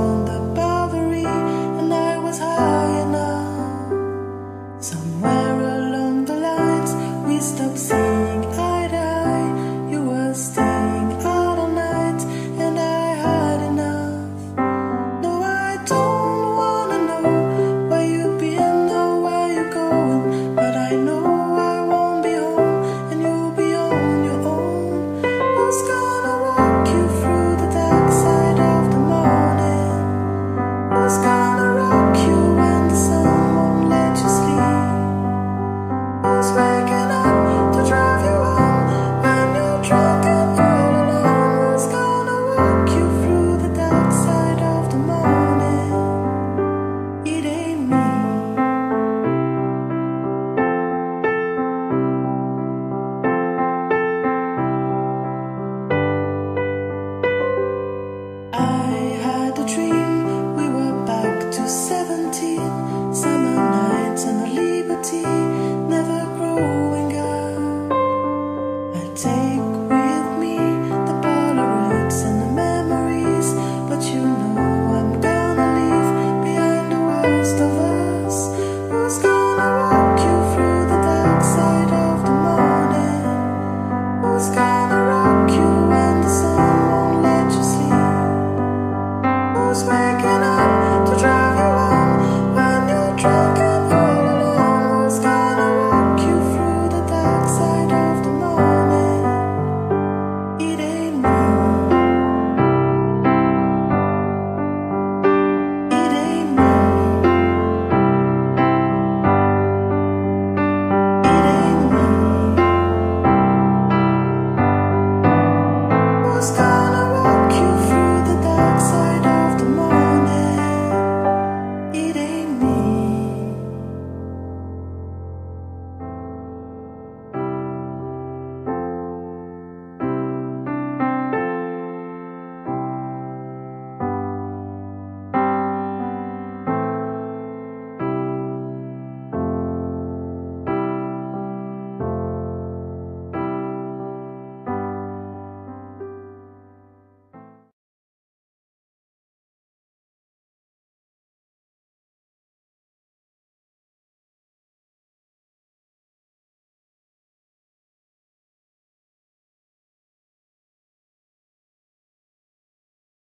on the seventeen summer nights and the liberty.